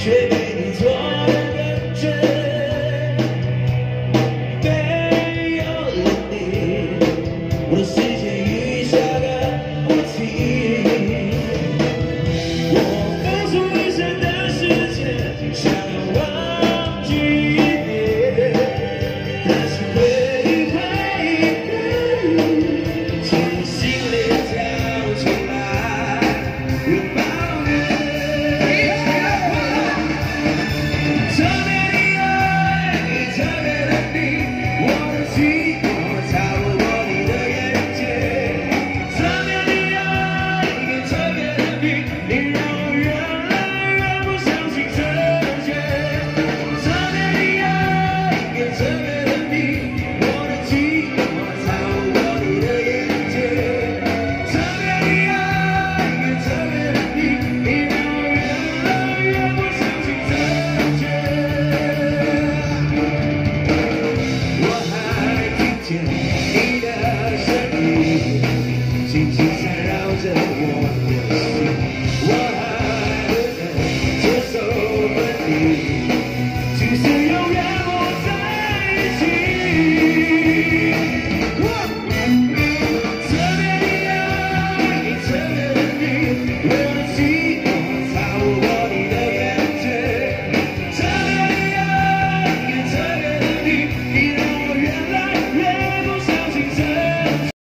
chick.